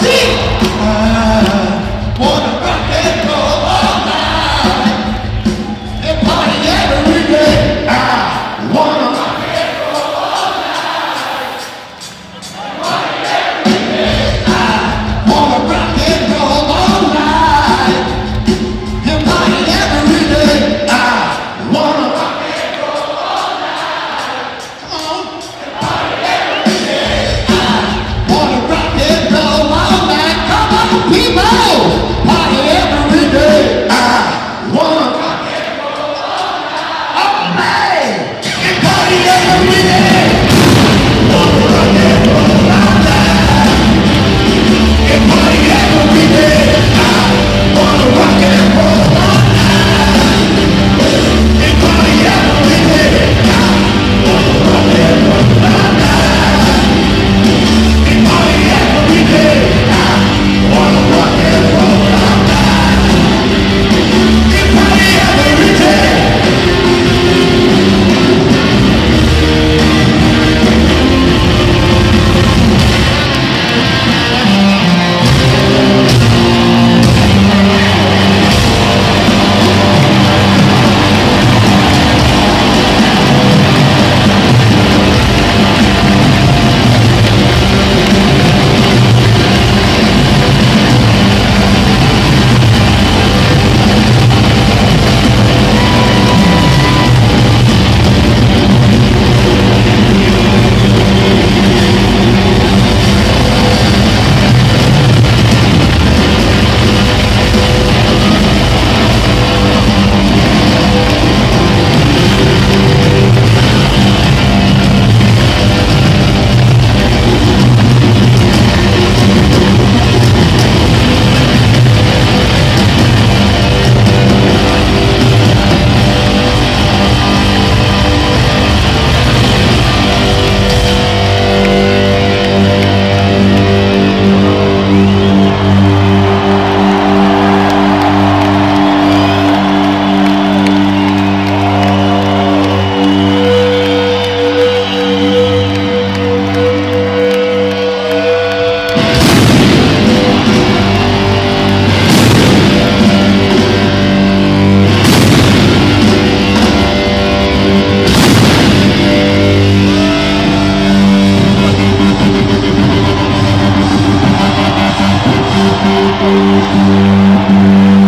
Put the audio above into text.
See! Thank you.